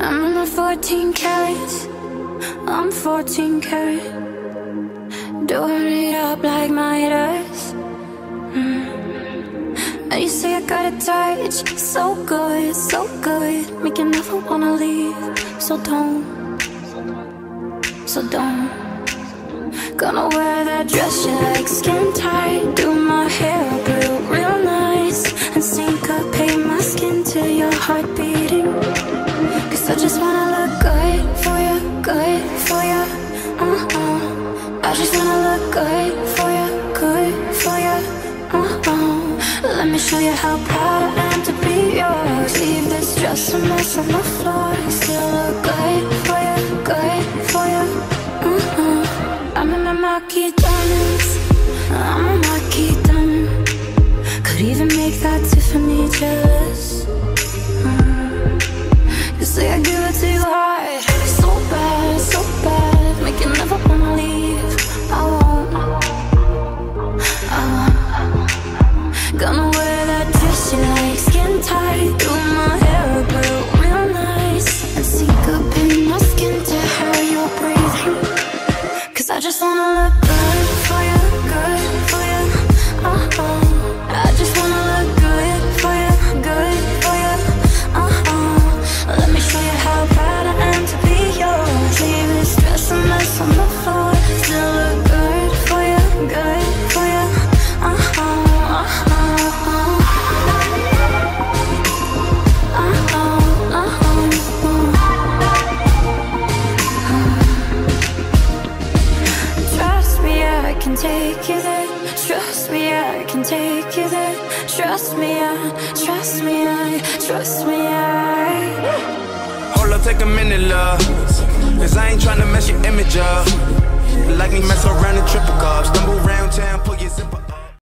I'm in my 14 carats. I'm 14 karat. Doing it up like Midas. Mm. You say I got a touch, so good, so good. Make you never wanna leave. So don't, so don't. Gonna wear that dress you like, skin tight. Do my hair up real, nice. And syncopate my skin to your heart beating. I just wanna look good for you, good for you. Uh-uh. I just wanna look good for you, good for you. Uh-uh. Let me show you how proud I am to be yours. Leave this dress a mess on the floor. Still look good for you, good for you. Uh-uh. I'm in my marquise diamonds. I'm a marquise diamond. Could just wanna look good for you, can take you there. Trust me, I can take you there. Trust me, I, trust me, I, trust me, I. Hold up, take a minute, love. Cause I ain't tryna mess your image up. Like me mess around and triple cup. Stumble around town,